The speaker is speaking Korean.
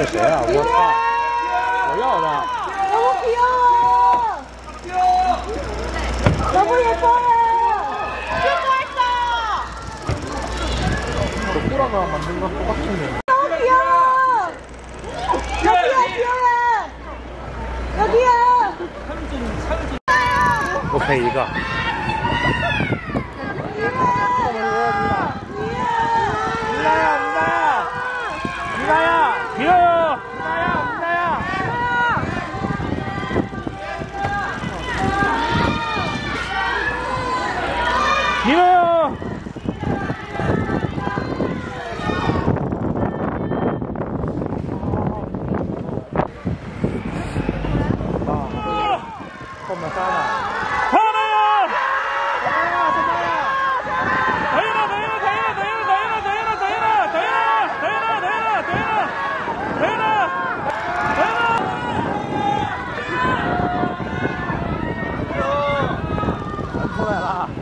这谁啊？我操！我要的。我不要。我不也疯了？죽고 했어. 저꾸라가 만든 거 똑같은데. 여기야. 오케이, 이거. 下山了看到了了。